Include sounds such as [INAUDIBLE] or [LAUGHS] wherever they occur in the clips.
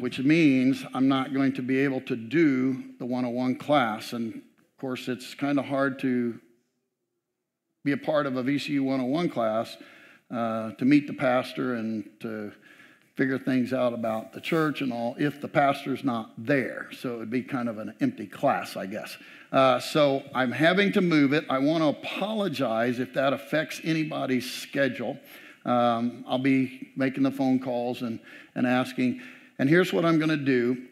which means I'm not going to be able to do the 101 class. And of course, it's kind of hard to be a part of a VCU 101 class, uh, to meet the pastor and to figure things out about the church and all if the pastor's not there. So it would be kind of an empty class, I guess. Uh, so I'm having to move it. I want to apologize if that affects anybody's schedule. Um, I'll be making the phone calls and, and asking. And here's what I'm going to do.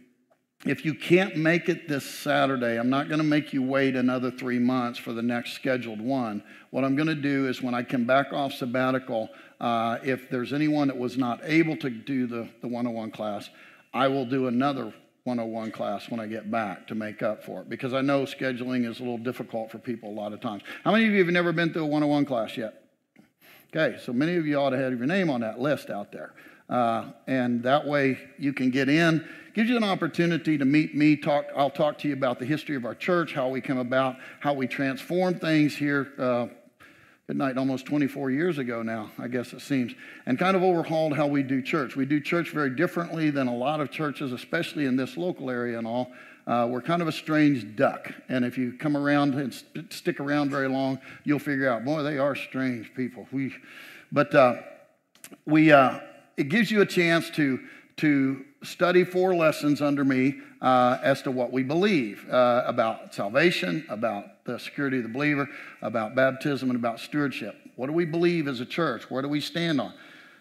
If you can't make it this Saturday, I'm not going to make you wait another three months for the next scheduled one. What I'm going to do is when I come back off sabbatical, uh, if there's anyone that was not able to do the, the 101 class, I will do another 101 class when I get back to make up for it because I know scheduling is a little difficult for people a lot of times. How many of you have never been through a 101 class yet? Okay, so many of you ought to have your name on that list out there. Uh, and that way you can get in. Gives you an opportunity to meet me. Talk. I'll talk to you about the history of our church, how we came about, how we transformed things here uh, good night, almost 24 years ago now, I guess it seems, and kind of overhauled how we do church. We do church very differently than a lot of churches, especially in this local area and all. Uh, we're kind of a strange duck. And if you come around and st- stick around very long, you'll figure out, boy, they are strange people. We, but uh, we, uh, it gives you a chance to, to study four lessons under me uh, as to what we believe uh, about salvation, about the security of the believer, about baptism, and about stewardship. What do we believe as a church? Where do we stand on?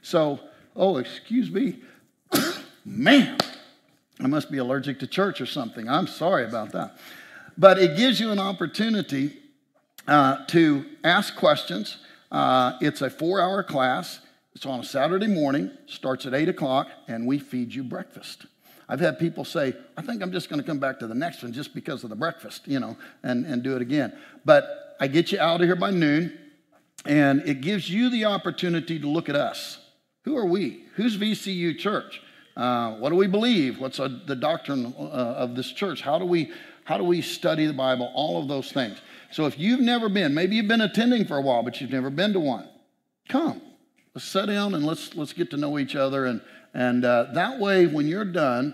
So, oh, excuse me. [COUGHS] Man, I must be allergic to church or something. I'm sorry about that. But it gives you an opportunity uh, to ask questions. Uh, it's a four hour class. It's on a Saturday morning, starts at 8 o'clock, and we feed you breakfast. I've had people say, I think I'm just going to come back to the next one just because of the breakfast, you know, and, and do it again. But I get you out of here by noon, and it gives you the opportunity to look at us. Who are we? Who's VCU Church? Uh, what do we believe? What's a, the doctrine uh, of this church? How do we how do we study the Bible? All of those things. So if you've never been, maybe you've been attending for a while, but you've never been to one, come. Let's sit down and let's, let's get to know each other. And, and uh, that way, when you're done,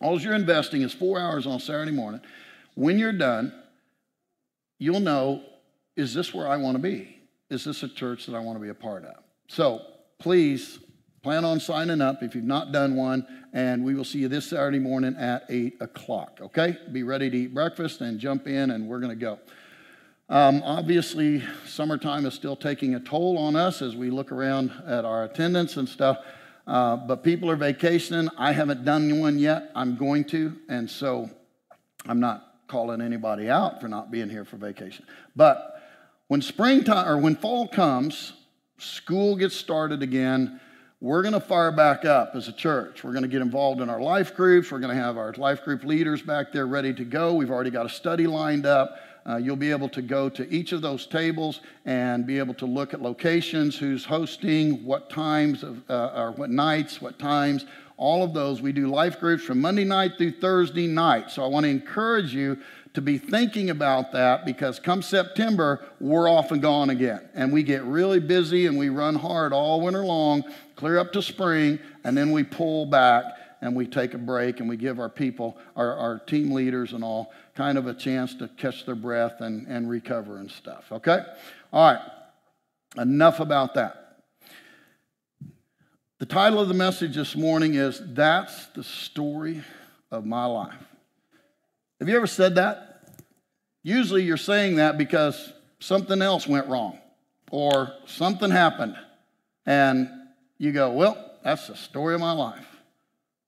all you're investing is four hours on Saturday morning. When you're done, you'll know is this where I want to be? Is this a church that I want to be a part of? So please plan on signing up if you've not done one, and we will see you this Saturday morning at 8 o'clock, okay? Be ready to eat breakfast and jump in, and we're going to go. Um, obviously, summertime is still taking a toll on us as we look around at our attendance and stuff. Uh, but people are vacationing. I haven't done one yet. I'm going to. And so I'm not calling anybody out for not being here for vacation. But when springtime or when fall comes, school gets started again. We're going to fire back up as a church. We're going to get involved in our life groups. We're going to have our life group leaders back there ready to go. We've already got a study lined up. Uh, you'll be able to go to each of those tables and be able to look at locations, who's hosting, what times, of, uh, or what nights, what times, all of those. We do life groups from Monday night through Thursday night. So I want to encourage you to be thinking about that because come September, we're off and gone again. And we get really busy and we run hard all winter long, clear up to spring, and then we pull back and we take a break and we give our people, our, our team leaders and all, kind of a chance to catch their breath and, and recover and stuff. Okay? All right. Enough about that. The title of the message this morning is That's the Story of My Life. Have you ever said that? Usually you're saying that because something else went wrong or something happened. And you go, Well, that's the story of my life.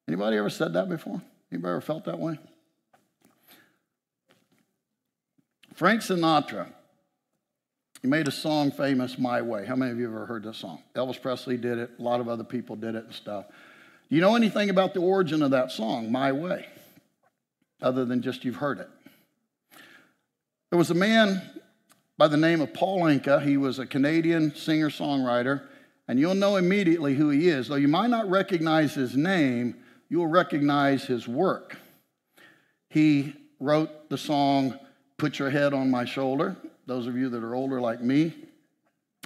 Anybody ever said that before? Anybody ever felt that way? Frank Sinatra, he made a song famous, My Way. How many of you have ever heard this song? Elvis Presley did it, a lot of other people did it and stuff. Do you know anything about the origin of that song, My Way, other than just you've heard it? There was a man by the name of Paul Anka. He was a Canadian singer songwriter, and you'll know immediately who he is. Though you might not recognize his name, you'll recognize his work. He wrote the song Put Your Head on My Shoulder. Those of you that are older like me,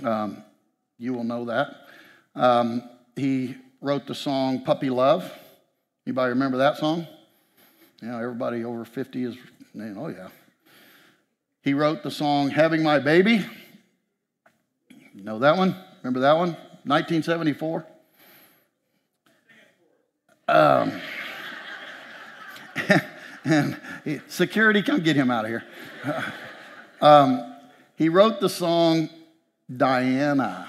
um, you will know that. Um, he wrote the song Puppy Love. Anybody remember that song? Yeah, everybody over 50 is, oh yeah. He wrote the song Having My Baby. know that one? Remember that one? 1974. Um, and he, security, come get him out of here. Um, he wrote the song Diana.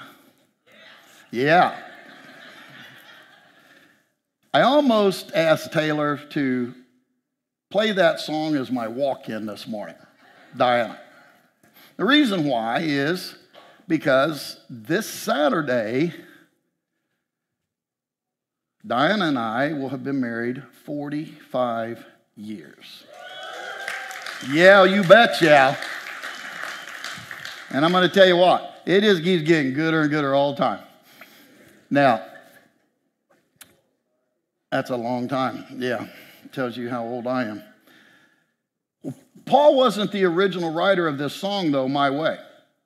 Yeah. I almost asked Taylor to play that song as my walk in this morning, Diana. The reason why is because this Saturday, Diana and I will have been married 45 years. Yeah, you bet, yeah. And I'm going to tell you what, it is getting gooder and gooder all the time. Now, that's a long time. Yeah, tells you how old I am. Paul wasn't the original writer of this song, though, my way.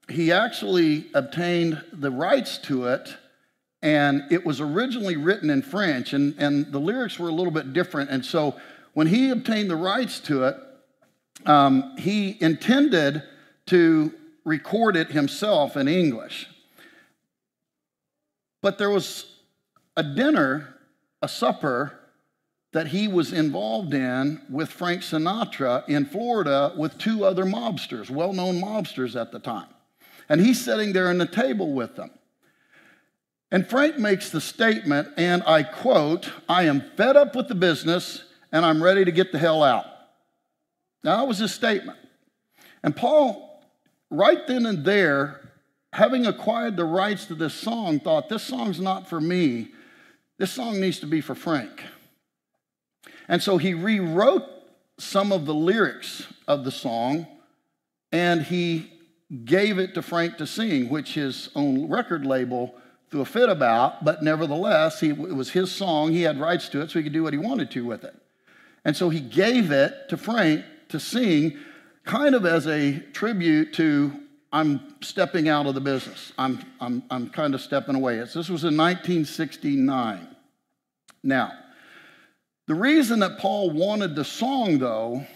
He actually obtained the rights to it, and it was originally written in French, and, and the lyrics were a little bit different. And so when he obtained the rights to it, um, he intended to record it himself in English. But there was a dinner a supper that he was involved in with Frank Sinatra in Florida with two other mobsters, well known mobsters at the time. And he's sitting there in the table with them. And Frank makes the statement, and I quote, I am fed up with the business and I'm ready to get the hell out. Now, that was his statement. And Paul, right then and there, having acquired the rights to this song, thought, this song's not for me. This song needs to be for Frank. And so he rewrote some of the lyrics of the song and he gave it to Frank to sing, which his own record label threw a fit about, but nevertheless, he, it was his song. He had rights to it, so he could do what he wanted to with it. And so he gave it to Frank to sing, kind of as a tribute to I'm stepping out of the business. I'm, I'm, I'm kind of stepping away. It's, this was in 1969. Now, the reason that Paul wanted the song, though,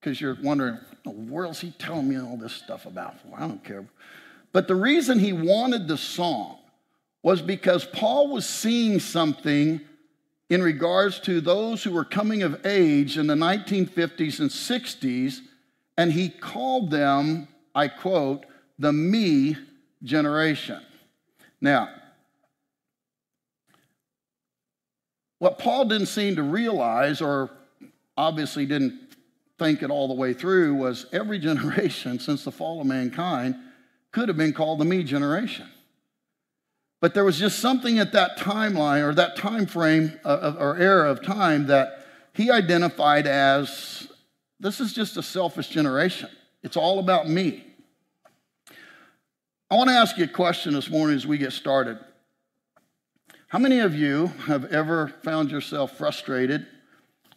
because you're wondering, what the world's he telling me all this stuff about? Well, I don't care. But the reason he wanted the song was because Paul was seeing something in regards to those who were coming of age in the 1950s and 60s, and he called them I quote, the me generation. Now, what Paul didn't seem to realize, or obviously didn't think it all the way through, was every [LAUGHS] generation since the fall of mankind could have been called the me generation. But there was just something at that timeline or that time frame uh, or era of time that he identified as this is just a selfish generation. It's all about me. I want to ask you a question this morning as we get started. How many of you have ever found yourself frustrated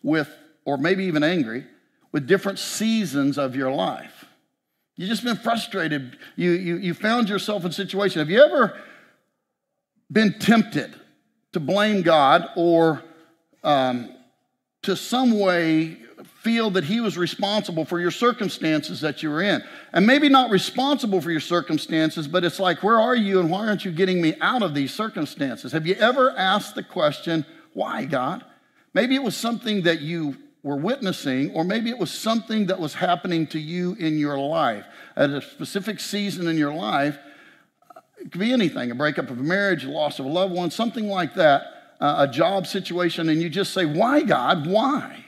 with, or maybe even angry, with different seasons of your life? You've just been frustrated. You, you, you found yourself in a situation. Have you ever been tempted to blame God or um, to some way feel that he was responsible for your circumstances that you were in. And maybe not responsible for your circumstances, but it's like, where are you and why aren't you getting me out of these circumstances? Have you ever asked the question, why, God? Maybe it was something that you were witnessing, or maybe it was something that was happening to you in your life at a specific season in your life. It could be anything a breakup of a marriage, a loss of a loved one, something like that, uh, a job situation, and you just say, Why, God? Why?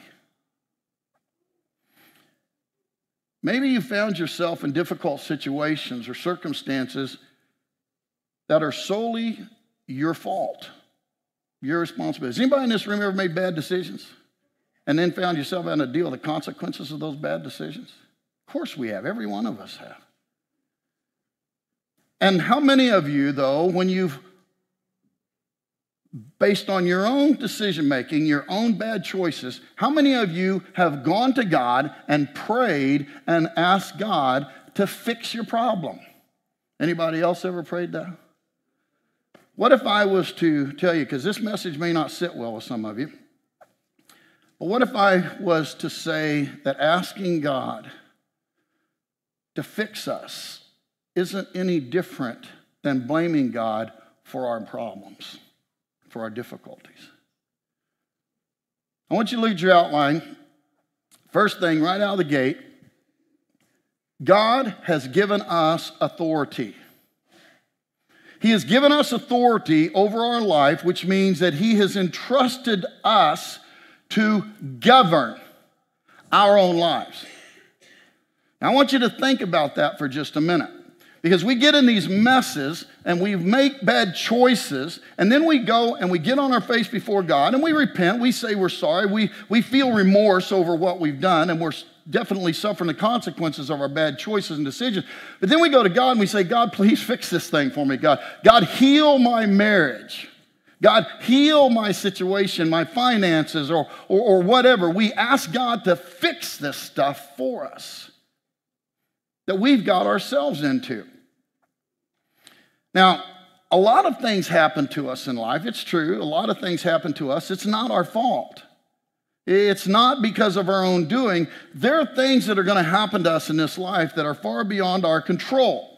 Maybe you found yourself in difficult situations or circumstances that are solely your fault, your responsibility. Has anybody in this room ever made bad decisions and then found yourself having to deal with the consequences of those bad decisions? Of course we have. Every one of us have. And how many of you, though, when you've based on your own decision making, your own bad choices, how many of you have gone to God and prayed and asked God to fix your problem? Anybody else ever prayed that? What if I was to tell you, because this message may not sit well with some of you, But what if I was to say that asking God to fix us isn't any different than blaming God for our problems, for our difficulties? I want you to at your outline. First thing, right out of the gate, God has given us authority. He has given us authority over our life, which means that He has entrusted us to govern our own lives. Now, I want you to think about that for just a minute. Because we get in these messes and we make bad choices, and then we go and we get on our face before God and we repent. We say we're sorry. We, we feel remorse over what we've done, and we're definitely suffering the consequences of our bad choices and decisions. But then we go to God and we say, God, please [LAUGHS] fix this thing for me, God. God, heal my marriage. God, heal my situation, my finances, or, or, or whatever. We ask God to fix this stuff for us that we've got ourselves into. Now, a lot of things happen to us in life. It's true. A lot of things happen to us. It's not our fault. It's not because of our own doing. There are things that are going to happen to us in this life that are far beyond our control.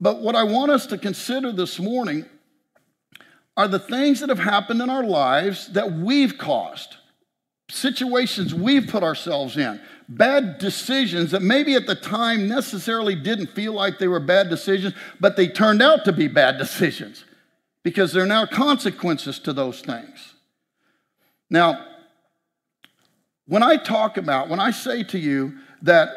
But what I want us to consider this morning are the things that have happened in our lives that we've caused, situations we've put ourselves in bad decisions that maybe at the time necessarily didn't feel like they were bad decisions, but they turned out to be bad [LAUGHS] decisions because there are now consequences to those things. Now, when I talk about, when I say to you that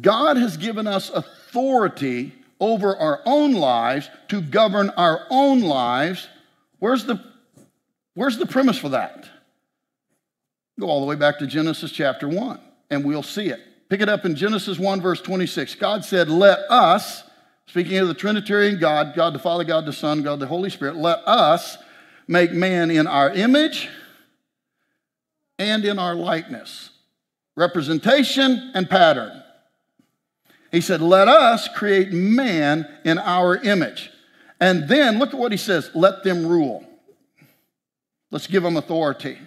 God has given us authority over our own lives to govern our own lives, where's the, where's the premise for that? Go all the way back to Genesis chapter 1 and we'll see it. Pick it up in Genesis 1, verse 26. God said, Let us, speaking of the Trinitarian God, God the Father, God the Son, God the Holy Spirit, let us make man in our image and in our likeness. Representation and pattern. He said, Let us create man in our image. And then look at what he says let them rule. Let's give them authority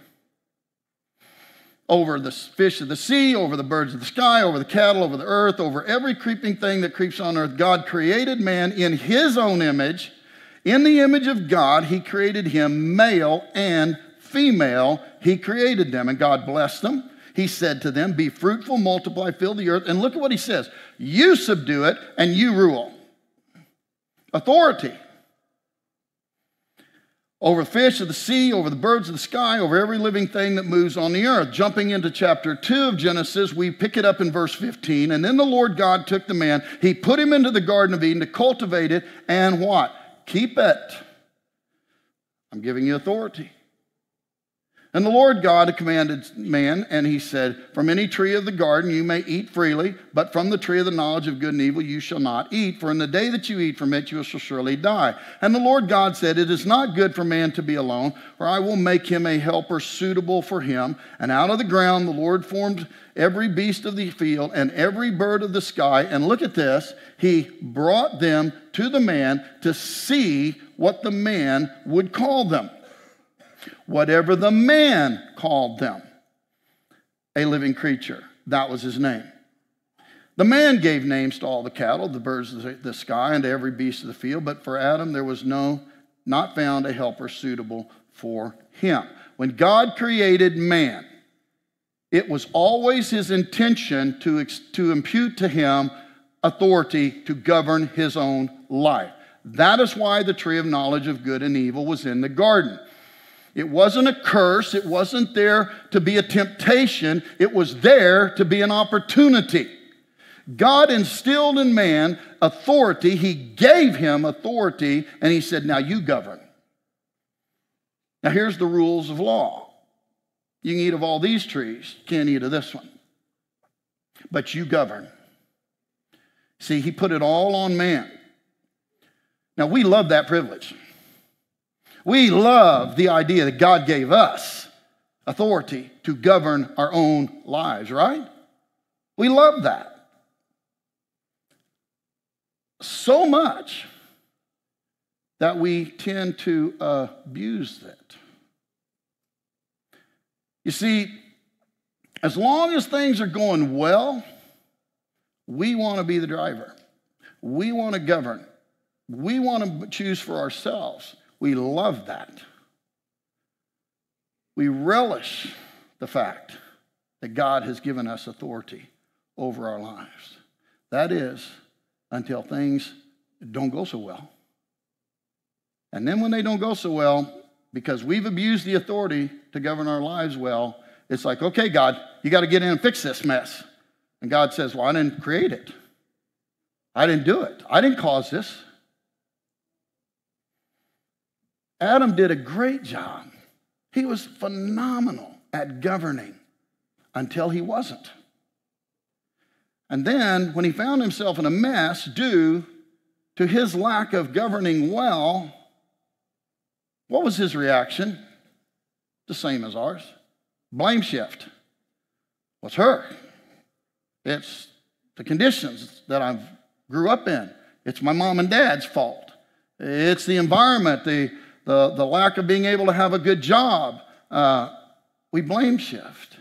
over the fish of the sea, over the birds of the sky, over the cattle, over the earth, over every creeping thing that creeps on earth. God created man in his own image. In the image of God, he created him, male and female, he created them. And God blessed them. He said to them, Be fruitful, multiply, fill the earth. And look at what he says You subdue it and you rule. Authority over fish of the sea, over the birds of the sky, over every living thing that moves on the earth. Jumping into chapter 2 of Genesis, we pick it up in verse 15. And then the Lord God took the man, he put him into the Garden of Eden to cultivate it and what? Keep it. I'm giving you authority. And the Lord God commanded man, and he said, From any tree of the garden you may eat freely, but from the tree of the knowledge of good and evil you shall not eat, for in the day that you eat from it you shall surely die. And the Lord God said, It is not good for man to be alone, for I will make him a helper suitable for him. And out of the ground the Lord formed every beast of the field and every bird of the sky. And look at this, he brought them to the man to see what the man would call them whatever the man called them, a living creature. That was his name. The man gave names to all the cattle, the birds of the sky, and to every beast of the field, but for Adam there was no, not found a helper suitable for him. When God created man, it was always his intention to, to impute to him authority to govern his own life. That is why the tree of knowledge of good and evil was in the garden. It wasn't a curse. It wasn't there to be a temptation. It was there to be an opportunity. God instilled in man authority. He gave him authority, and he said, Now you govern. Now here's the rules of law you can eat of all these trees, can't eat of this one. But you govern. See, he put it all on man. Now we love that privilege. We love the idea that God gave us authority to govern our own lives, right? We love that. So much that we tend to abuse it. You see, as long as things are going well, we want to be the driver. We want to govern. We want to choose for ourselves. We love that. We relish the fact that God has given us authority over our lives. That is, until things don't go so well. And then when they don't go so well, because we've abused the authority to govern our lives well, it's like, okay, God, you got to get in and fix this mess. And God says, well, I didn't create it. I didn't do it. I didn't cause this. Adam did a great job. He was phenomenal at governing until he wasn't. And then, when he found himself in a mess due to his lack of governing well, what was his reaction? The same as ours blame shift. What's her? It's the conditions that I grew up in. It's my mom and dad's fault. It's the environment, the, the, the lack of being able to have a good job. Uh, we blame shift.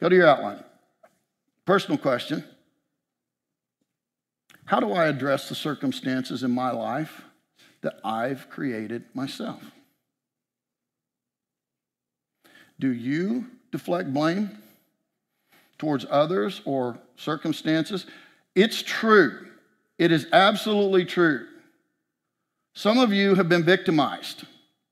Go to your outline. Personal question How do I address the circumstances in my life that I've created myself? Do you deflect blame towards others or circumstances? It's true. It is absolutely true. Some of you have been victimized.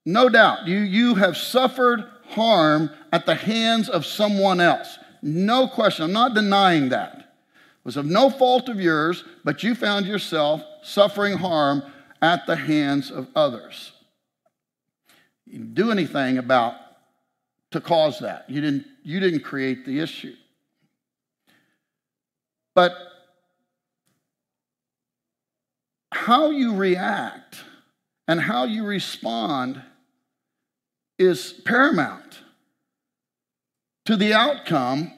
No doubt. You, you have suffered harm at the hands of someone else. No question. I'm not denying that. It was of no fault of yours, but you found yourself suffering harm at the hands of others. You didn't do anything about to cause that. You didn't, you didn't create the issue. But how you react and how you respond is paramount to the outcome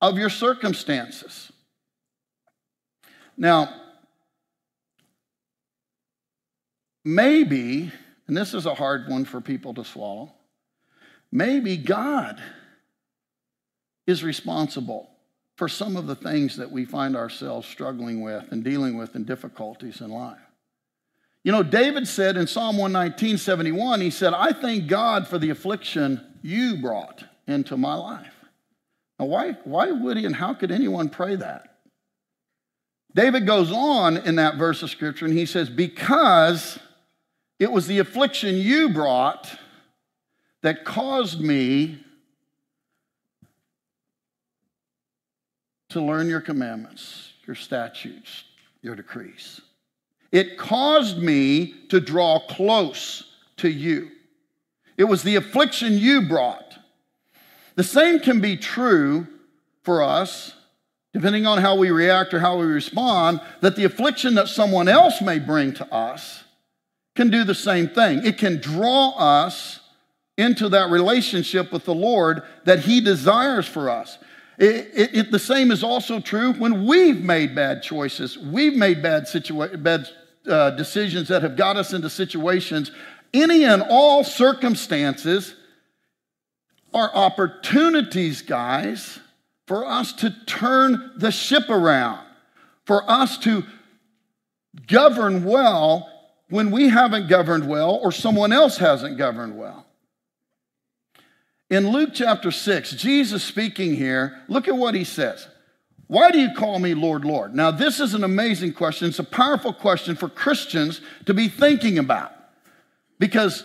of your circumstances. Now, maybe, and this is a hard one for people to swallow, maybe God is responsible for some of the things that we find ourselves struggling with and dealing with in difficulties in life. You know, David said in Psalm 119, 71, he said, I thank God for the affliction you brought into my life. Now, why, why would he and how could anyone pray that? David goes on in that verse of scripture and he says, Because it was the affliction you brought that caused me to learn your commandments, your statutes, your decrees. It caused me to draw close to you. It was the affliction you brought. The same can be true for us, depending on how we react or how we respond, that the affliction that someone else may bring to us can do the same thing. It can draw us into that relationship with the Lord that He desires for us. It, it, it, the same is also true when we've made bad choices. We've made bad, situa- bad uh, decisions that have got us into situations. Any and all circumstances are opportunities, guys, for us to turn the ship around, for us to govern well when we haven't governed well or someone else hasn't governed well. In Luke chapter 6, Jesus speaking here, look at what he says. Why do you call me Lord, Lord? Now, this is an amazing question. It's a powerful question for Christians to be thinking about because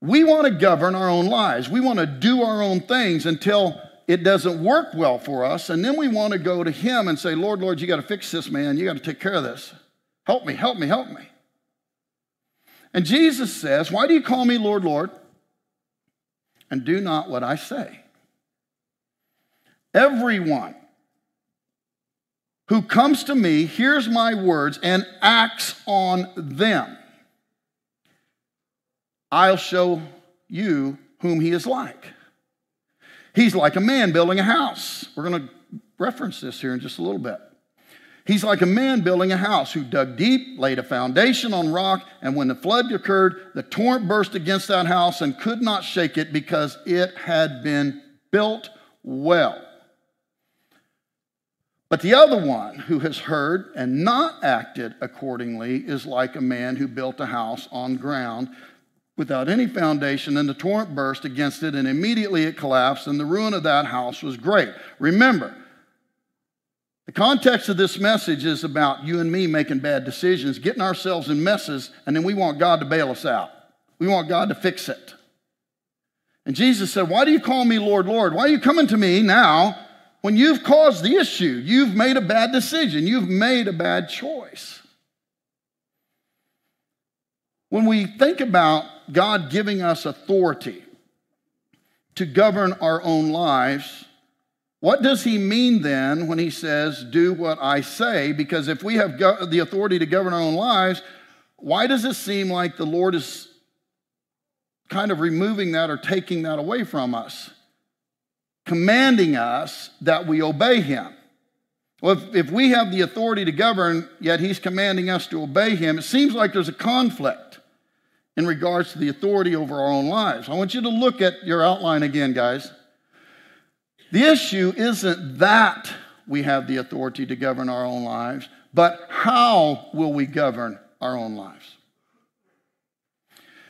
we want to govern our own lives. We want to do our own things until it doesn't work well for us. And then we want to go to Him and say, Lord, Lord, you got to fix this, man. You got to take care of this. Help me, help me, help me. And Jesus says, Why do you call me Lord, Lord? and do not what I say. Everyone who comes to me, hears my words, and acts on them, I'll show you whom he is like. He's like a man building a house. We're going to reference this here in just a little bit. He's like a man building a house who dug deep, laid a foundation on rock, and when the flood occurred, the torrent burst against that house and could not shake it because it had been built well. But the other one who has heard and not acted accordingly is like a man who built a house on ground without any foundation, and the torrent burst against it, and immediately it collapsed, and the ruin of that house was great. Remember, the context of this message is about you and me making bad decisions, getting ourselves in messes, and then we want God to bail us out. We want God to fix it. And Jesus said, Why do you call me Lord, Lord? Why are you coming to me now when you've caused the issue? You've made a bad decision, you've made a bad choice. When we think about God giving us authority to govern our own lives, what does he mean then when he says, Do what I say? Because if we have go- the authority to govern our own lives, why does it seem like the Lord is kind of removing that or taking that away from us? Commanding us that we obey him. Well, if, if we have the authority to govern, yet he's commanding us to obey him, it seems like there's a conflict in regards to the authority over our own lives. I want you to look at your outline again, guys. The issue isn't that we have the authority to govern our own lives, but how will we govern our own lives?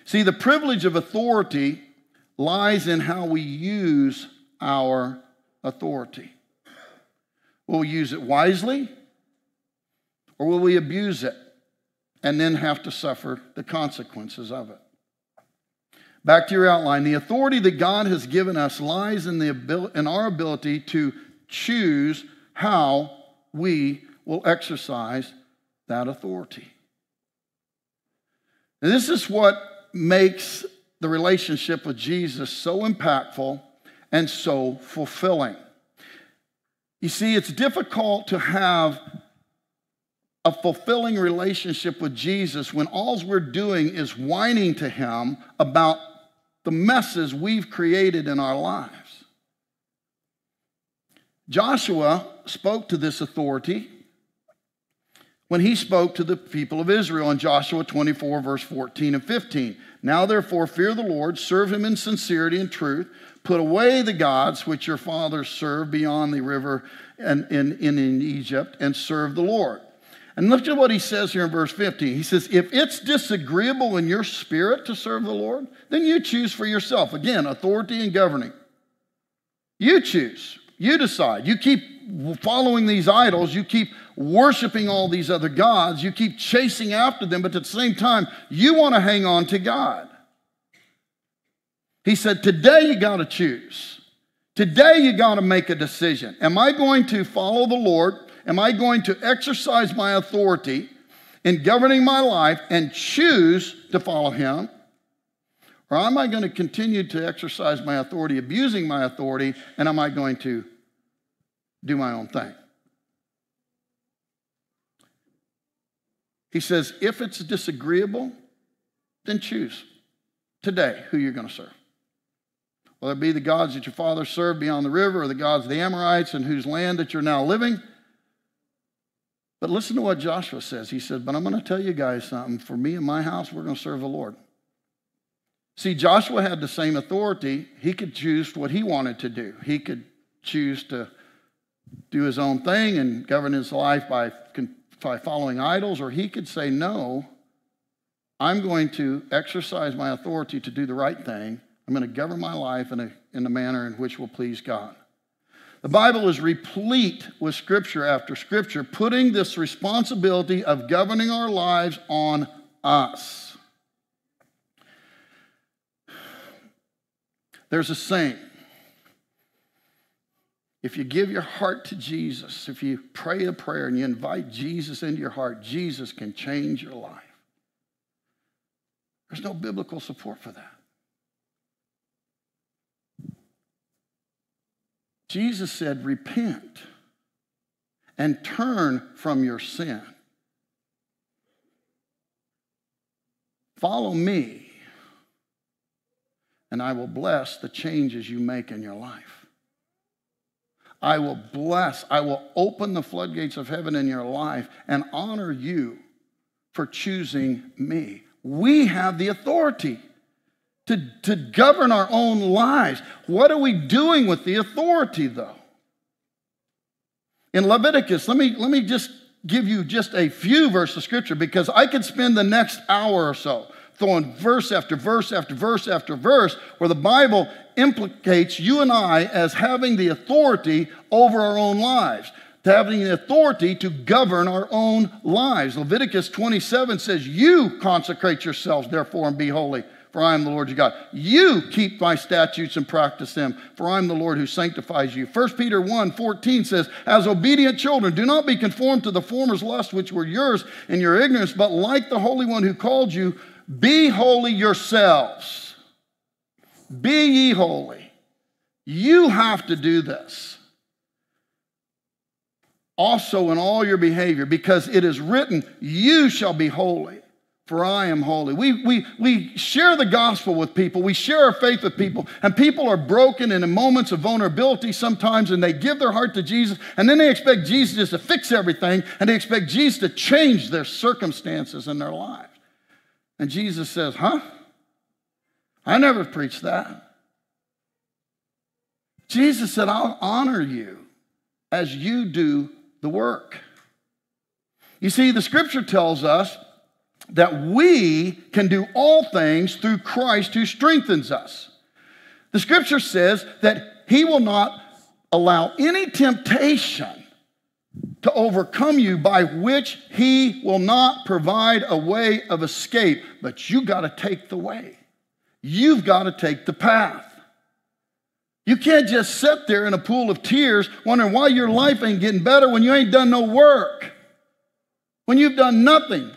See, the privilege of authority lies in how we use our authority. Will we use it wisely or will we abuse it? and then have to suffer the consequences of it. Back to your outline. The authority that God has given us lies in, the abil- in our ability to choose how we will exercise that authority. And this is what makes the relationship with Jesus so impactful and so fulfilling. You see, it's difficult to have a fulfilling relationship with Jesus when all we're doing is whining to Him about the messes we've created in our lives. Joshua spoke to this authority when he spoke to the people of Israel in Joshua 24, verse 14 and 15. Now, therefore, fear the Lord, serve him in sincerity and truth, put away the gods which your fathers served beyond the river and in, in, in Egypt, and serve the Lord. And look at what he says here in verse 15. He says, If it's disagreeable in your spirit to serve the Lord, then you choose for yourself. Again, authority and governing. You choose. You decide. You keep following these idols. You keep worshiping all these other gods. You keep chasing after them, but at the same time, you want to hang on to God. He said, Today you got to choose. Today you got to make a decision. Am I going to follow the Lord? Am I going to exercise my authority in governing my life and choose to follow Him? Or am I going to continue to exercise my authority, abusing my authority, and am I going to do my own thing? He says, if it's disagreeable, then choose today who you're going to serve. Whether it be the gods that your fathers served beyond the river or the gods of the Amorites in whose land that you're now living, but listen to what Joshua says. He said, But I'm going to tell you guys something. For me and my house, we're going to serve the Lord. See, Joshua had the same authority. He could choose what he wanted to do. He could choose to do his own thing and govern his life by, by following idols, or he could say, No, I'm going to exercise my authority to do the right thing. I'm going to govern my life in a, in a manner in which will please God. The Bible is replete with scripture after scripture, putting this responsibility of governing our lives on us. There's a saying if you give your heart to Jesus, if you pray a prayer and you invite Jesus into your heart, Jesus can change your life. There's no biblical support for that. Jesus said, Repent and turn from your sin. Follow me, and I will bless the changes you make in your life. I will bless, I will open the floodgates of heaven in your life and honor you for choosing me. We have the authority to, to govern our own lives. What are we doing with the authority, though? In Leviticus, let me, let me just give you just a few verses of scripture because I could spend the next hour or so throwing verse after verse after verse after verse where the Bible implicates you and I as having the authority over our own lives, to having the authority to govern our own lives. Leviticus 27 says, You consecrate yourselves, therefore, and be holy for I am the Lord your God. You keep my statutes and practice them, for I am the Lord who sanctifies you. 1 Peter 1 14 says, As obedient children, do not be conformed to the former's lusts which were yours in your ignorance, but like the Holy One who called you, be holy yourselves. Be ye holy. You have to do this. Also, in all your behavior, because it is written, You shall be holy for I am holy. We, we, we share the gospel with people, we share our faith with people, and people are broken in moments of vulnerability sometimes, and they give their heart to Jesus, and then they expect Jesus to fix everything, and they expect Jesus to change their circumstances in their lives. And Jesus says, Huh? I never preached that. Jesus said, I'll honor you as you do the work. You see, the scripture tells us that we can do all things through Christ who strengthens us. The scripture says that he will not allow any temptation to overcome you by which he will not provide a way of escape, but you got to take the way. You've got to take the path. You can't just sit there in a pool of tears wondering why your life ain't getting better when you ain't done no work, when you've done nothing.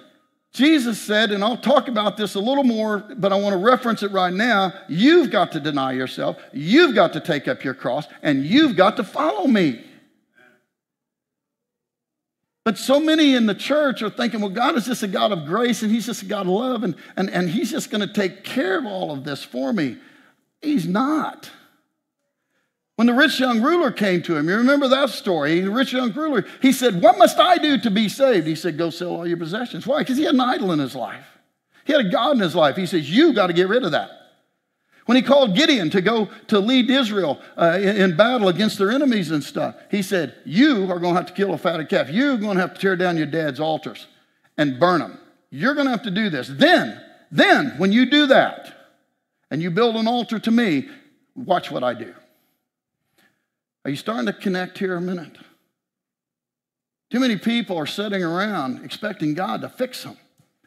Jesus said, and I'll talk about this a little more, but I want to reference it right now. You've got to deny yourself, you've got to take up your cross, and you've got to follow me. But so many in the church are thinking, well, God is just a God of grace and He's just a God of love and, and, and He's just going to take care of all of this for me. He's not. When the rich young ruler came to him, you remember that story? The rich young ruler, he said, What must I do to be saved? He said, Go sell all your possessions. Why? Because he had an idol in his life. He had a God in his life. He says, You got to get rid of that. When he called Gideon to go to lead Israel uh, in, in, battle against their enemies and stuff, he said, You are going to have to kill a fatted calf. You're going to have to tear down your dad's altars and burn them. You're going to have to do this. Then, then, when you do that and you build an altar to me, watch what I do. Are you starting to connect here a minute? Too many people are sitting around expecting God to fix them,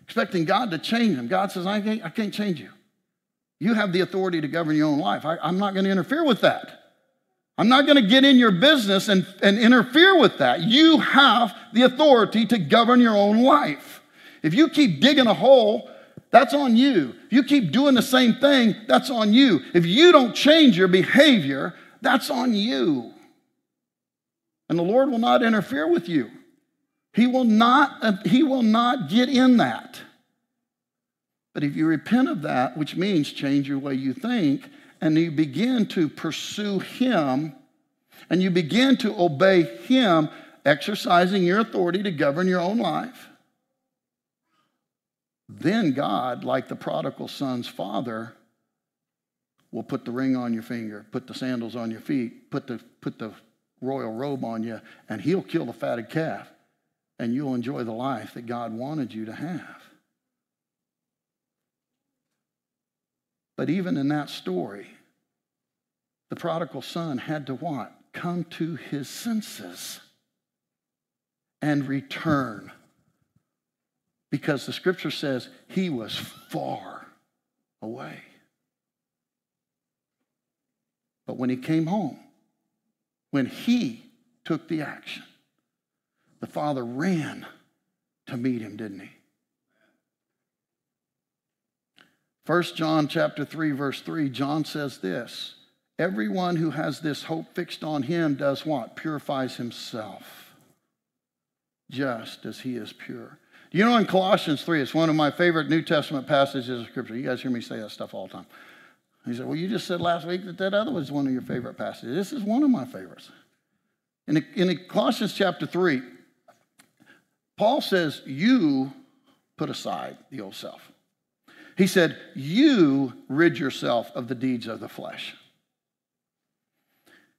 expecting God to change them. God says, I can't, I can't change you. You have the authority to govern your own life. I, I'm not going to interfere with that. I'm not going to get in your business and, and interfere with that. You have the authority to govern your own life. If you keep digging a hole, that's on you. If you keep doing the same thing, that's on you. If you don't change your behavior, that's on you. And the Lord will not interfere with you. He will not, uh, he will not get in that. But if you repent of that, which means change your way you think, and you begin to pursue Him, and you begin to obey Him, exercising your authority to govern your own life, then God, like the prodigal son's father, will put the ring on your finger, put the sandals on your feet, put the, put the royal robe on you, and he'll kill the fatted calf, and you'll enjoy the life that God wanted you to have. But even in that story, the prodigal son had to what? Come to his senses and return. Because the scripture says he was far away. But when he came home, when he took the action, the father ran to meet him, didn't he? 1 John chapter 3 verse 3 John says this everyone who has this hope fixed on him does what? Purifies himself just as he is pure. You know in Colossians 3 it's one of my favorite New Testament passages of scripture. You guys hear me say that stuff all the time he said, Well, you just said last week that that other was one of your favorite passages. This is one of my favorites. In, in Colossians chapter 3, Paul says, You put aside the old self. He said, You rid yourself of the deeds of the flesh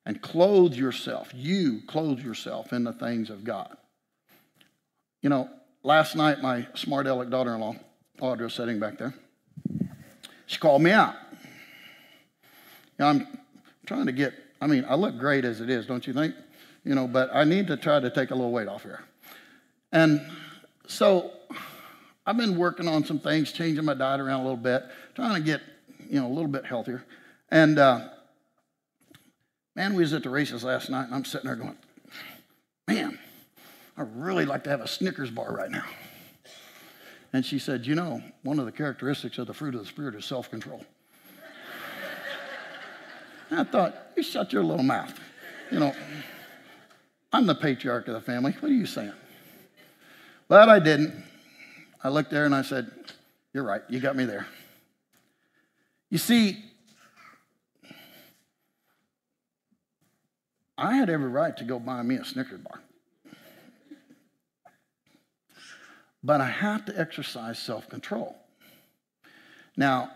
and clothe yourself. You clothe yourself in the things of God. You know, last night, my smart aleck daughter in law, Audra, sitting back there, she called me out. Know, I'm trying to get, I mean, I look great as it is, don't you think? You know, but I need to try to take a little weight off here. And so I've been working on some things, changing my diet around a little bit, trying to get, you know, a little bit healthier. And uh, man, we was at the races last night, and I'm sitting there going, man, I'd really like to have a Snickers bar right now. And she said, you know, one of the characteristics of the fruit of the Spirit is self-control. I thought, you shut your little mouth. You know, I'm the patriarch of the family. What are you saying? But I didn't. I looked there and I said, You're right, you got me there. You see, I had every right to go buy me a Snickers bar. But I have to exercise self control. Now,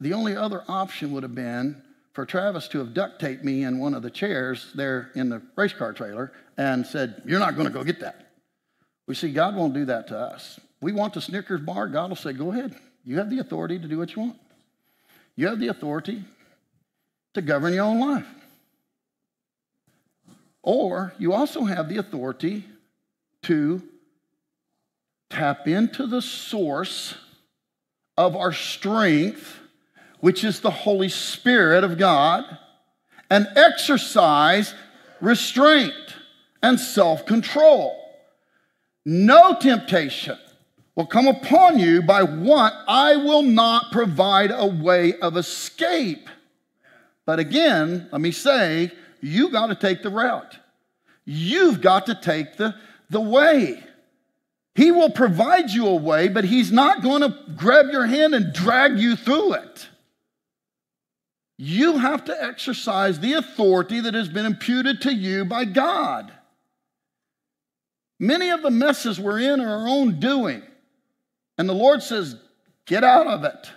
the only other option would have been for Travis to have duct taped me in one of the chairs there in the race car trailer and said, You're not going to go get that. We see, God won't do that to us we want the Snickers bar, God will say, go ahead. You have the authority to do what you want. You have the authority to govern your own life. Or you also have the authority to tap into the source of our strength, which is the Holy Spirit of God, and exercise restraint and self control. No temptation will come upon you by what I will not provide a way of escape. But again, let me say, you got to take the route. You've got to take the, the way. He will provide you a way, but He's not going to grab your hand and drag you through it. You have to exercise the authority that has been imputed to you by God. Many of the messes we're in are our own doing. And the Lord says, get out of it.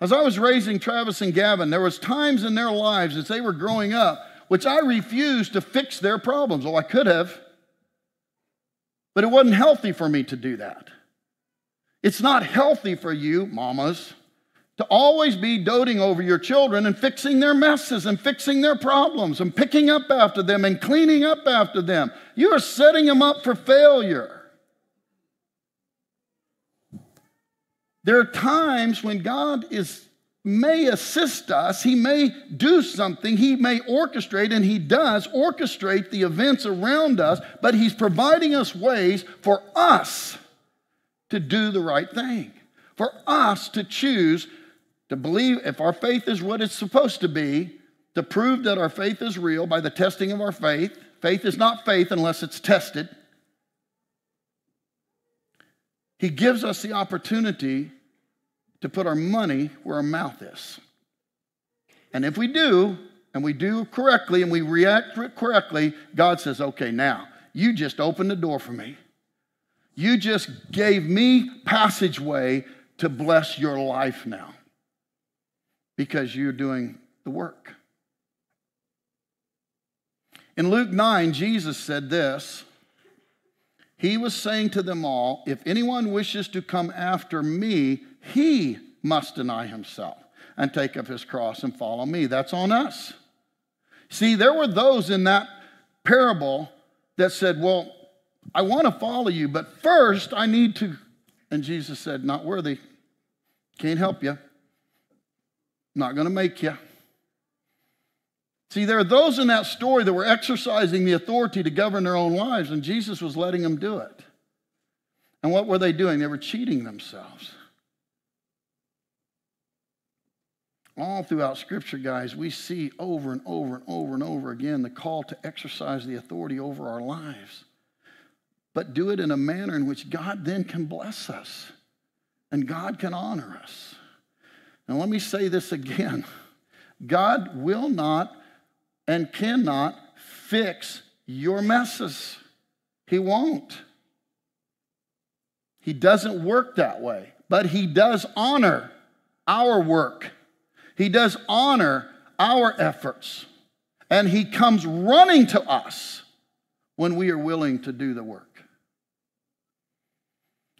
As I was raising Travis and Gavin, there was times in their lives as they were growing up which I refused to fix their problems. Oh, I could have. But it wasn't healthy for me to do that. It's not healthy for you, mamas, to always be doting over your children and fixing their messes and fixing their problems and picking up after them and cleaning up after them. You are setting them up for failure. There are times when God is may assist us, he may do something, he may orchestrate, and he does orchestrate the events around us, but he's providing us ways for us to do the right thing, for us to choose to believe if our faith is what it's supposed to be, to prove that our faith is real by the testing of our faith. Faith is not faith unless it's tested. He gives us the opportunity to put our money where our mouth is. And if we do, and we do correctly, and we react correctly, God says, okay, now, you just opened the door for me. You just gave me passageway to bless your life now because you're doing the work. In Luke 9, Jesus said this he was saying to them all, If anyone wishes to come after me, he must deny himself and take up his cross and follow me. That's on us. See, there were those in that parable that said, Well, I want to follow you, but first I need to. And Jesus said, Not worthy. Can't help you. Not going to make you. See, there are those in that story that were exercising the authority to govern their own lives, and Jesus was letting them do it. And what were they doing? They were cheating themselves. All throughout Scripture, guys, we see over and over and over and over again the call to exercise the authority over our lives, but do it in a manner in which God then can bless us and God can honor us. Now, let me say this again God will not and cannot fix your messes. He won't. He doesn't work that way, but He does honor our work. He does honor our efforts. And He comes running to us when we are willing to do the work.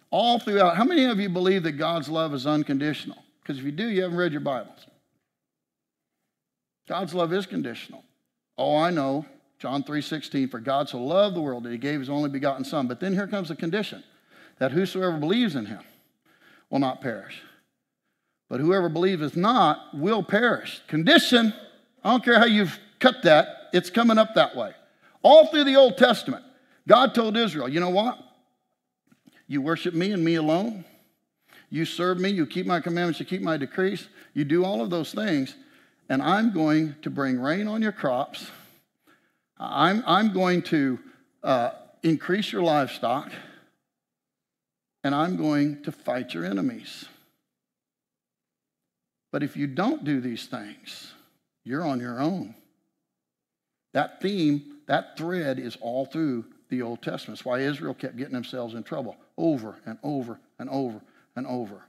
All throughout, how many of you believe that God's love is unconditional? Because if you do, you haven't read your Bibles. God's love is conditional. Oh, I know. John 3:16, for God so loved the world that he gave his only begotten son. But then here comes the condition that whosoever believes in him will not perish. But whoever believeth not will perish. Condition, I don't care how you've cut that, it's coming up that way. All through the Old Testament, God told Israel, you know what? You worship me and me alone. You serve me, you keep my commandments, you keep my decrees, you do all of those things, and I'm going to bring rain on your crops. I'm, I'm going to uh, increase your livestock and I'm going to fight your enemies. But if you don't do these things, you're on your own. That theme, that thread is all through the Old Testament. It's why Israel kept getting themselves in trouble over and over and over and over.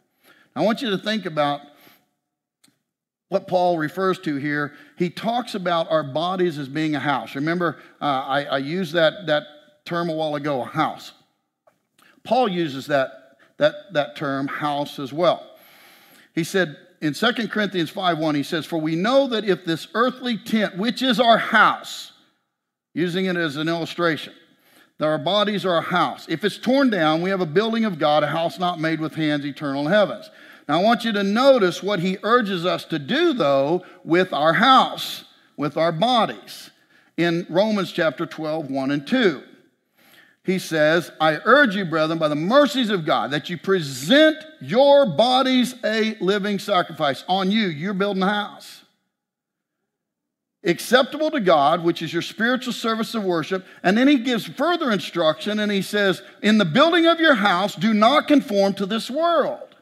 I want you to think about what Paul refers to here. He talks about our bodies as being a house. Remember, uh, I, I used that, that term a while ago, a house. Paul uses that, that, that term, house, as well. He said in 2 Corinthians 5 1, he says, For we know that if this earthly tent, which is our house, using it as an illustration, that our bodies are a house. If it's torn down, we have a building of God, a house not made with hands, eternal heavens. Now, I want you to notice what he urges us to do, though, with our house, with our bodies, in Romans chapter 12, 1 and 2 he says, I urge you, brethren, by the mercies of God, that you present your bodies a living sacrifice. On you, you're building a house. Acceptable to God, which is your spiritual service of worship. And then he gives further instruction and he says, In the building of your house, do not conform to this world,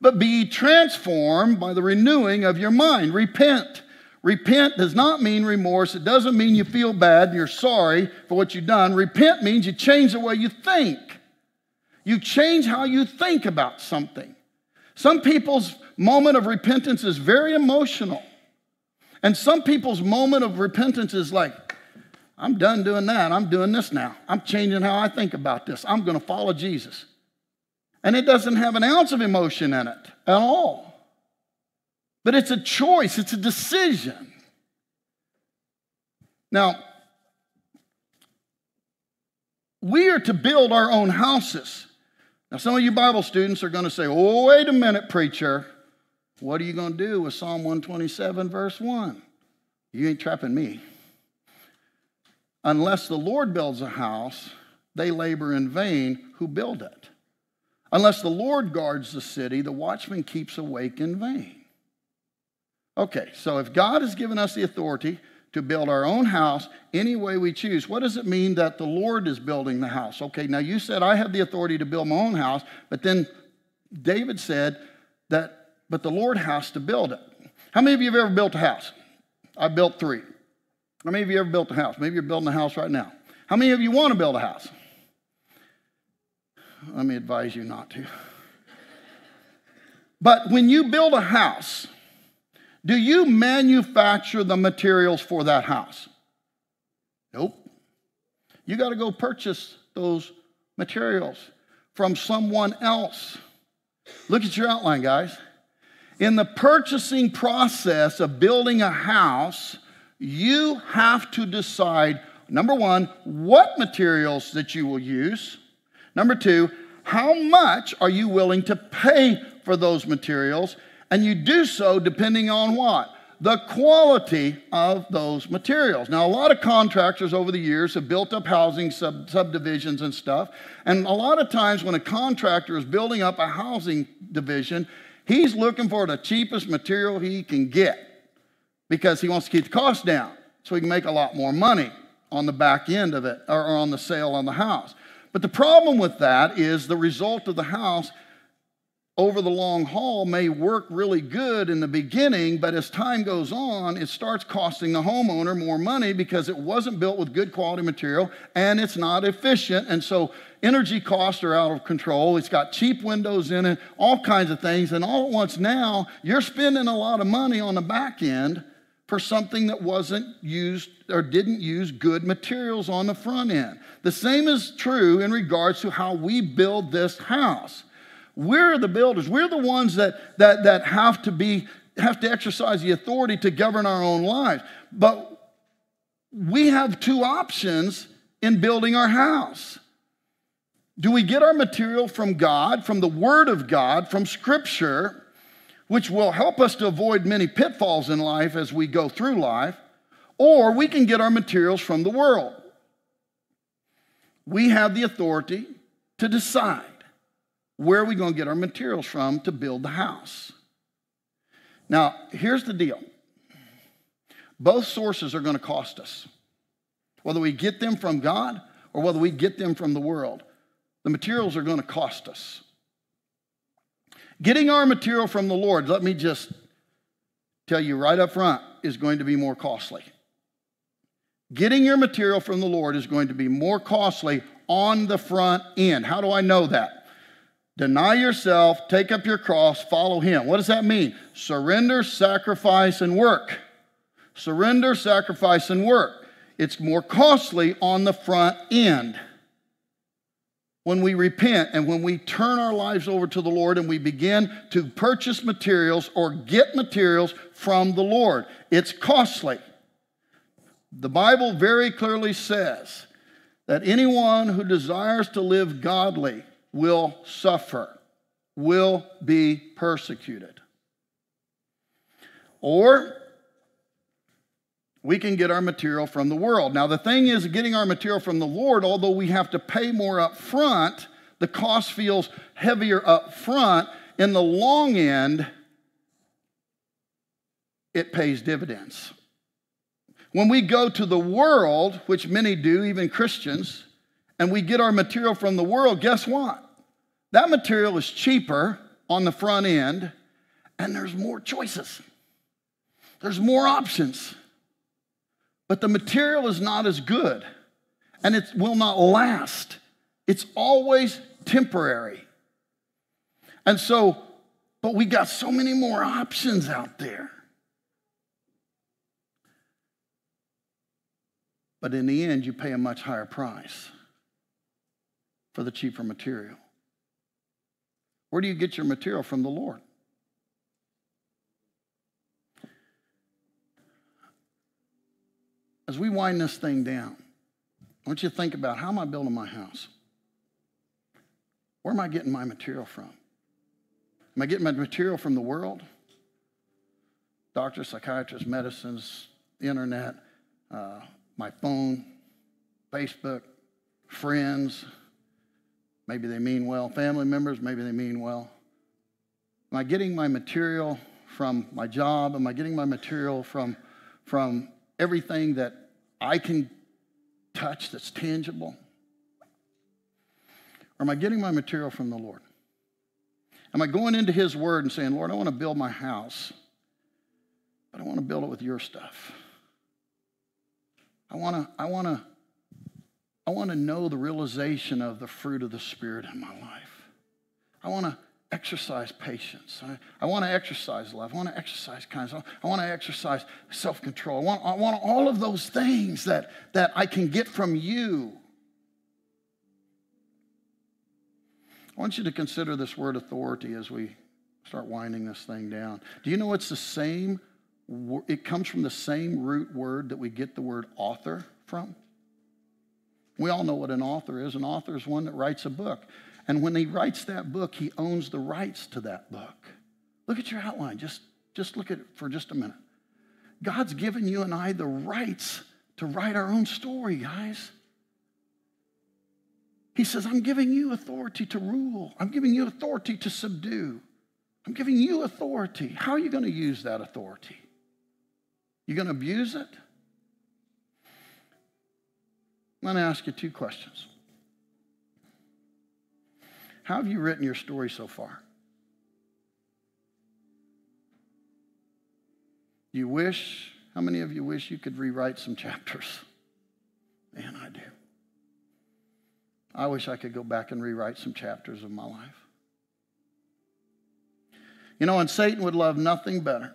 but be transformed by the renewing of your mind. Repent Repent does not mean remorse. It doesn't mean you feel bad and you're sorry for what you've done. Repent means you change the way you think. You change how you think about something. Some people's moment of repentance is very emotional. And some people's moment of repentance is like, I'm done doing that. I'm doing this now. I'm changing how I think about this. I'm going to follow Jesus. And it doesn't have an ounce of emotion in it at all. But it's a choice, it's a decision. Now, we are to build our own houses. Now, some of you Bible students are going to say, oh, wait a minute, preacher. What are you going to do with Psalm 127, verse 1? You ain't trapping me. Unless the Lord builds a house, they labor in vain who build it. Unless the Lord guards the city, the watchman keeps awake in vain. Okay, so if God has given us the authority to build our own house any way we choose, what does it mean that the Lord is building the house? Okay, now you said I have the authority to build my own house, but then David said that, but the Lord has to build it. How many of you have ever built a house? I built three. How many of you ever built a house? Maybe you're building a house right now. How many of you want to build a house? Let me advise you not to. [LAUGHS] But when you build a house, do you manufacture the materials for that house? Nope. You got to go purchase those materials from someone else. Look at your outline, guys. In the purchasing process of building a house, you have to decide number one, what materials that you will use. Number two, how much are you willing to pay for those materials? And you do so depending on what? The quality of those materials. Now, a lot of contractors over the years have built up housing sub- subdivisions and stuff. And a lot of times, when a contractor is building up a housing division, he's looking for the cheapest material he can get because he wants to keep the cost down so he can make a lot more money on the back end of it or on the sale on the house. But the problem with that is the result of the house over the long haul may work really good in the beginning, but as time goes on, it starts costing the homeowner more money because it wasn't built with good quality material and it's not efficient. And so energy costs are out of control. It's got cheap windows in it, all kinds of things. And all at once now, you're spending a lot of money on the back end for something that wasn't used or didn't use good materials on the front end. The same is true in regards to how we build this house. We're the builders. We're the ones that, that, that have to be have to exercise the authority to govern our own lives. But we have two options in building our house. Do we get our material from God, from the Word of God, from Scripture, which will help us to avoid many pitfalls in life as we go through life, or we can get our materials from the world? We have the authority to decide where are we going to get our materials from to build the house? Now, here's the deal both sources are going to cost us, whether we get them from God or whether we get them from the world. The materials are going to cost us. Getting our material from the Lord, let me just tell you right up front, is going to be more costly. Getting your material from the Lord is going to be more costly on the front end. How do I know that? Deny yourself, take up your cross, follow him. What does that mean? Surrender, sacrifice, and work. Surrender, sacrifice, and work. It's more costly on the front end. When we repent and when we turn our lives over to the Lord and we begin to purchase materials or get materials from the Lord, it's costly. The Bible very clearly says that anyone who desires to live godly will suffer, will be persecuted. Or we can get our material from the world. Now, the thing is, getting our material from the Lord, although we have to pay more up front, the cost feels heavier up front. In the long end, it pays dividends. When we go to the world, which many do, even Christians, and we get our material from the world, guess what? That material is cheaper on the front end, and there's more choices. There's more options. But the material is not as good, and it will not last. It's always temporary. And so, but we got so many more options out there. But in the end, you pay a much higher price for the cheaper material. Where do you get your material from the Lord? As we wind this thing down, I want you to think about how am I building my house? Where am I getting my material from? Am I getting my material from the world? Doctors, psychiatrists, medicines, internet, uh, my phone, Facebook, friends, Maybe they mean well. Family members, maybe they mean well. Am I getting my material from my job? Am I getting my material from, from everything that I can touch that's tangible? Or am I getting my material from the Lord? Am I going into His Word and saying, Lord, I want to build my house, but I want to build it with your stuff? I want to, I want to I want to know the realization of the fruit of the Spirit in my life. I want to exercise patience. I, I want to exercise love. I want to exercise kindness. I want to exercise self control. I want, I want all of those things that, that I can get from you. I want you to consider this word authority as we start winding this thing down. Do you know it's the same? It comes from the same root word that we get the word author from. We all know what an author is. An author is one that writes a book. And when he writes that book, he owns the rights to that book. Look at your outline. Just, just look at it for just a minute. God's given you and I the rights to write our own story, guys. He says, I'm giving you authority to rule. I'm giving you authority to subdue. I'm giving you authority. How are you going to use that authority? You going to abuse it? Let me ask you two questions. How have you written your story so far? You wish, how many of you wish you could rewrite some [LAUGHS] chapters? Man, I do. I wish I could go back and rewrite some chapters of my life. You know, and Satan would love nothing better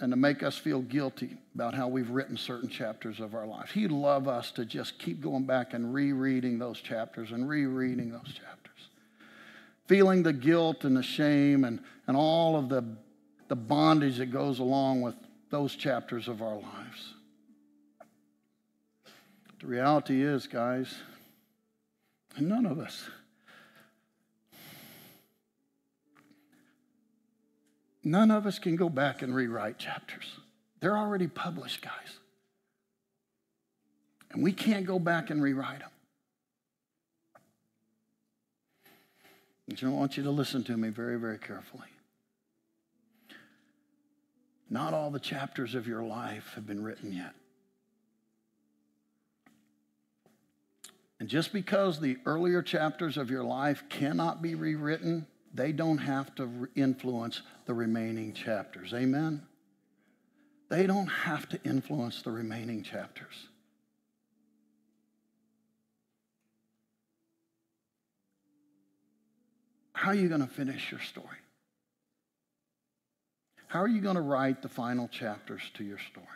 than to make us feel guilty about how we've written certain chapters of our life. He'd love us to just keep going back and rereading those chapters and rereading those chapters. Feeling the guilt and the shame and, and all of the, the bondage that goes along with those chapters of our lives. The reality is, guys, none of us. None of us can go back and rewrite chapters. They're already published, guys. And we can't go back and rewrite them. And I want you to listen to me very, very carefully. Not all the chapters of your life have been written yet. And just because the earlier chapters of your life cannot be rewritten, they don't have to influence the remaining chapters. Amen? They don't have to influence the remaining chapters. How are you going to finish your story? How are you going to write the final chapters to your story?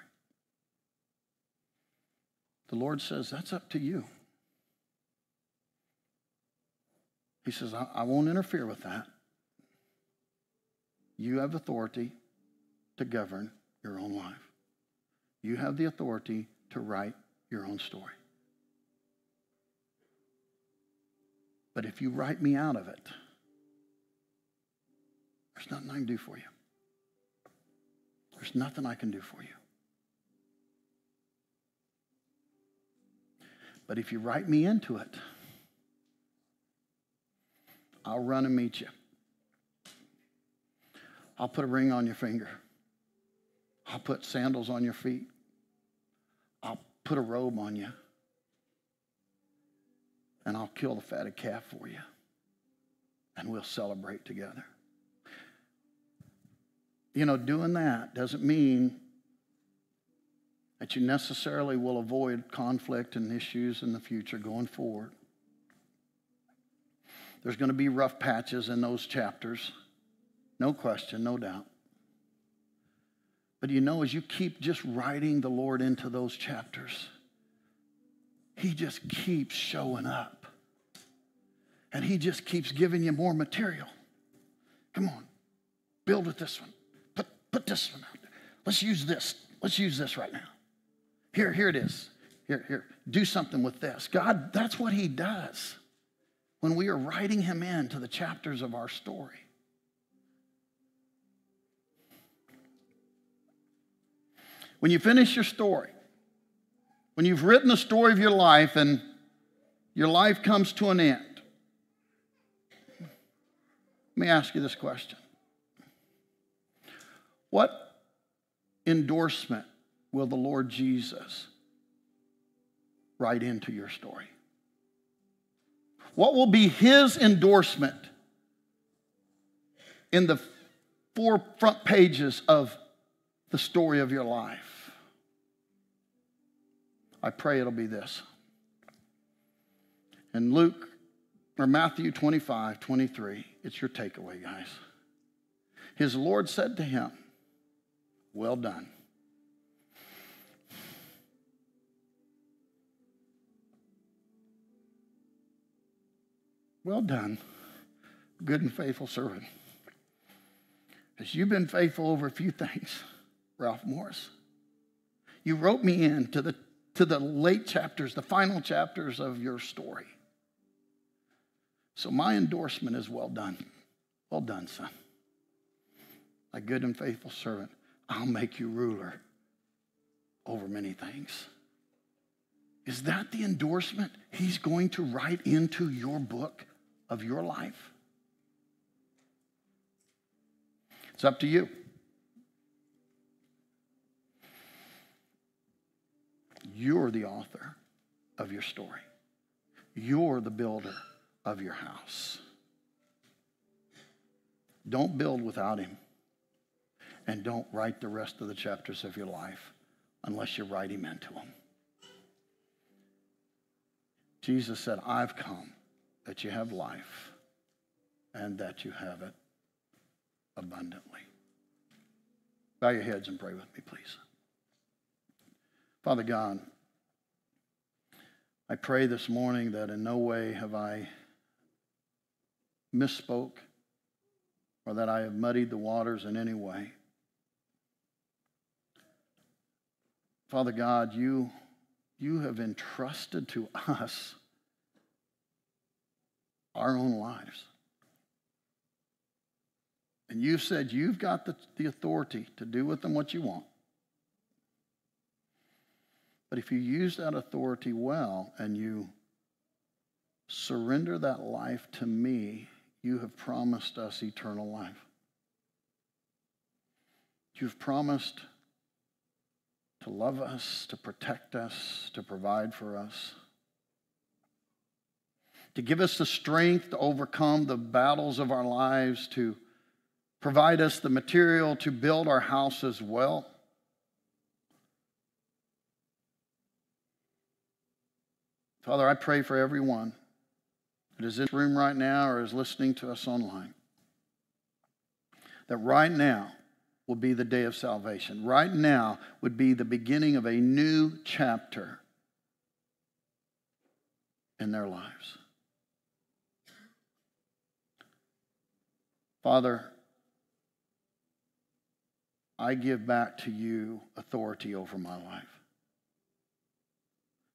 The Lord says, That's up to you. He says, I, I won't interfere with that. You have authority to govern your own life. You have the authority to write your own story. But if you write me out of it, there's nothing I can do for you. There's nothing I can do for you. But if you write me into it, I'll run and meet you. I'll put a ring on your finger. I'll put sandals on your feet. I'll put a robe on you. And I'll kill the fatted calf for you. And we'll celebrate together. You know, doing that doesn't mean that you necessarily will avoid conflict and issues in the future going forward. There's going to be rough patches in those chapters. No question, no doubt. But you know, as you keep just writing the Lord into those chapters, He just keeps showing up. And He just keeps giving you more material. Come on, build with this one. Put, put this one out. Let's use this. Let's use this right now. Here, here it is. Here, here. Do something with this. God, that's what He does when we are writing him into the chapters of our story. When you finish your story, when you've written the story of your life and your life comes to an end, let me ask you this question What endorsement will the Lord Jesus write into your story? What will be his endorsement in the four front pages of the story of your life? I pray it'll be this. In Luke or Matthew 25, 23, it's your takeaway, guys. His Lord said to him, Well done. Well done, good and faithful servant. As you've been faithful over a few things, Ralph Morris, you wrote me in to the, to the late chapters, the final chapters of your story. So my endorsement is well done. Well done, son. My good and faithful servant, I'll make you ruler over many things. Is that the endorsement he's going to write into your book? Of your life? It's up to you. You're the author of your story. You're the builder of your house. Don't build without him. and don't write the rest of the chapters of your life unless you write him into them. Jesus said, I've come that you have life and that you have it abundantly. Bow your heads and pray with me, please. Father God, I pray this morning that in no way have I misspoke or that I have muddied the waters in any way. Father God, you, you have entrusted to us our own lives. And you've said you've got the, the authority to do with them what you want. But if you use that authority well and you surrender that life to me, you have promised us eternal life. You've promised to love us, to protect us, to provide for us, to give us the strength to overcome the battles of our lives, to provide us the material to build our house as well. Father, I pray for everyone that is in this room right now or is listening to us online. That right now will be the day of salvation. Right now would be the beginning of a new chapter in their lives. Father, I give back to you authority over my life.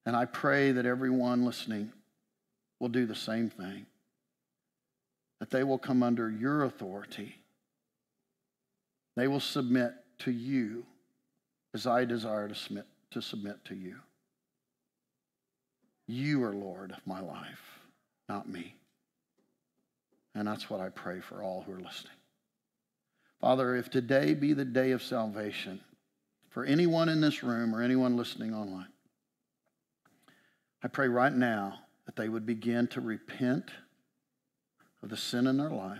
And I pray that everyone listening will do the same thing, that they will come under your authority. They will submit to you as I desire to submit to, submit to you. You are Lord of my life, not me. And that's what I pray for all who are listening. Father, if today be the day of salvation for anyone in this room or anyone listening online, I pray right now that they would begin to repent of the sin in their life,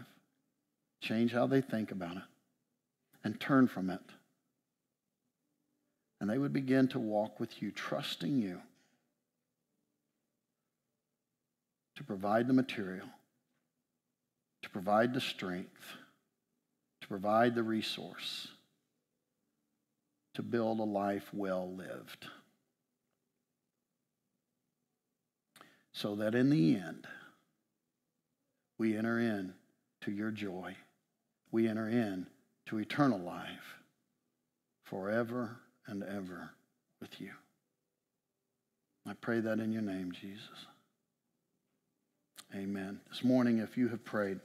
change how they think about it, and turn from it. And they would begin to walk with you, trusting you to provide the material, to provide the strength to provide the resource to build a life well lived. So that in the end, we enter in to your joy. We enter in to eternal life forever and ever with you. I pray that in your name, Jesus. Amen. This morning, if you have prayed,